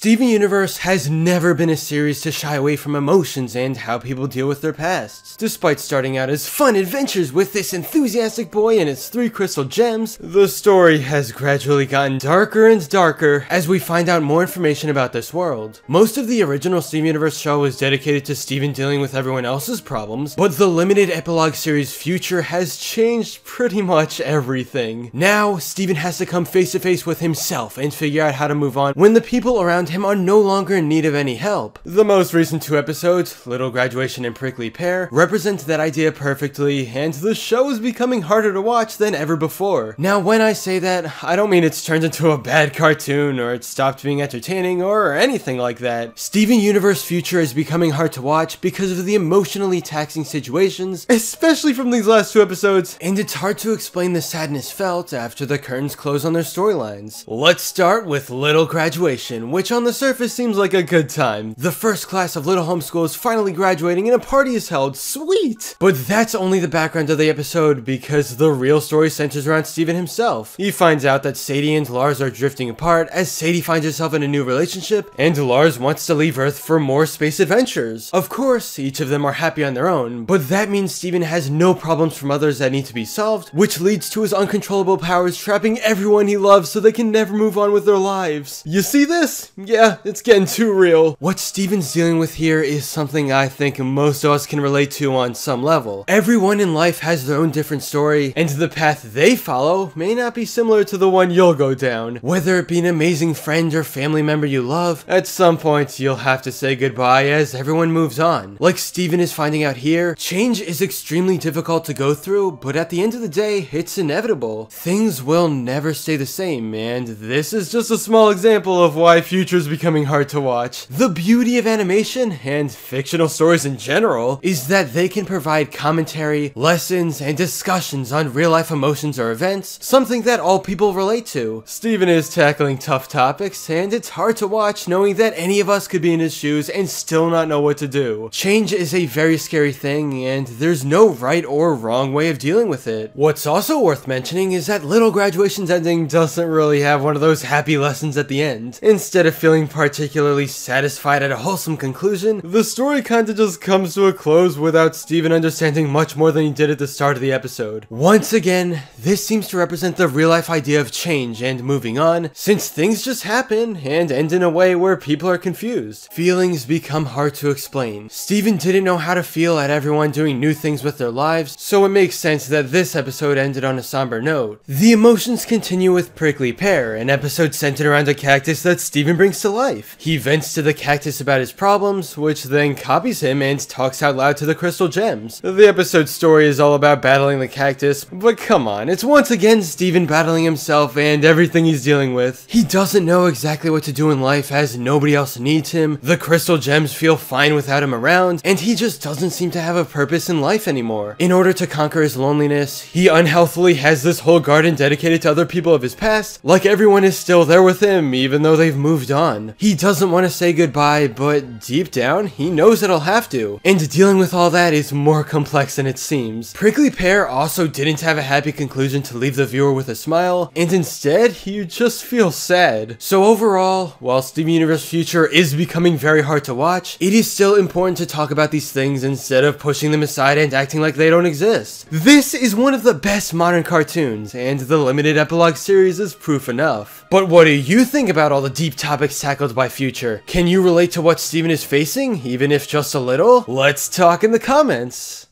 Steven Universe has never been a series to shy away from emotions and how people deal with their pasts. Despite starting out as fun adventures with this enthusiastic boy and his three crystal gems, the story has gradually gotten darker and darker as we find out more information about this world. Most of the original Steven Universe show was dedicated to Steven dealing with everyone else's problems, but the limited epilogue series Future has changed pretty much everything. Now, Steven has to come face to face with himself and figure out how to move on when the people around him are no longer in need of any help. The most recent two episodes, Little Graduation and Prickly Pear, represent that idea perfectly, and the show is becoming harder to watch than ever before. Now, when I say that, I don't mean it's turned into a bad cartoon, or it's stopped being entertaining, or anything like that. Steven Universe Future is becoming hard to watch because of the emotionally taxing situations, especially from these last two episodes, and it's hard to explain the sadness felt after the curtains close on their storylines. Let's start with Little Graduation, which on the surface seems like a good time. The first class of Little Homeschool is finally graduating and a party is held, sweet! But that's only the background of the episode because the real story centers around Steven himself. He finds out that Sadie and Lars are drifting apart as Sadie finds herself in a new relationship and Lars wants to leave Earth for more space adventures. Of course, each of them are happy on their own, but that means Steven has no problems from others that need to be solved, which leads to his uncontrollable powers trapping everyone he loves so they can never move on with their lives. You see this? Yeah, it's getting too real. What Steven's dealing with here is something I think most of us can relate to on some level. Everyone in life has their own different story, and the path they follow may not be similar to the one you'll go down. Whether it be an amazing friend or family member you love, at some point you'll have to say goodbye as everyone moves on. Like Steven is finding out here, change is extremely difficult to go through, but at the end of the day, it's inevitable. Things will never stay the same, and this is just a small example of why Future's becoming hard to watch. The beauty of animation, and fictional stories in general, is that they can provide commentary, lessons, and discussions on real life emotions or events, something that all people relate to. Steven is tackling tough topics, and it's hard to watch knowing that any of us could be in his shoes and still not know what to do. Change is a very scary thing, and there's no right or wrong way of dealing with it. What's also worth mentioning is that Little Graduation's ending doesn't really have one of those happy lessons at the end. Instead of feeling particularly satisfied at a wholesome conclusion, the story kinda just comes to a close without Steven understanding much more than he did at the start of the episode. Once again, this seems to represent the real life idea of change and moving on, since things just happen and end in a way where people are confused. Feelings become hard to explain. Steven didn't know how to feel at everyone doing new things with their lives, so it makes sense that this episode ended on a somber note. The emotions continue with Prickly Pear, an episode centered around a cactus that Steven brings to life. He vents to the cactus about his problems, which then copies him and talks out loud to the crystal gems. The episode's story is all about battling the cactus, but come on, it's once again Steven battling himself and everything he's dealing with. He doesn't know exactly what to do in life as nobody else needs him, the crystal gems feel fine without him around, and he just doesn't seem to have a purpose in life anymore. In order to conquer his loneliness, he unhealthily has this whole garden dedicated to other people of his past, like everyone is still there with him even though they've moved on. He doesn't want to say goodbye, but deep down, he knows that he'll have to. And dealing with all that is more complex than it seems. Prickly Pear also didn't have a happy conclusion to leave the viewer with a smile, and instead, you just feel sad. So overall, while Steven Universe Future is becoming very hard to watch, it is still important to talk about these things instead of pushing them aside and acting like they don't exist. This is one of the best modern cartoons, and the limited epilogue series is proof enough. But what do you think about all the deep topics tackled by Future? Can you relate to what Steven is facing, even if just a little? Let's talk in the comments!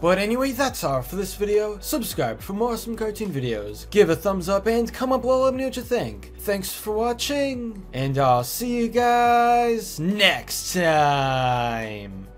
But anyway, that's all for this video. Subscribe for more awesome cartoon videos. Give a thumbs up and comment below let me know what you think. Thanks for watching, and I'll see you guys next time.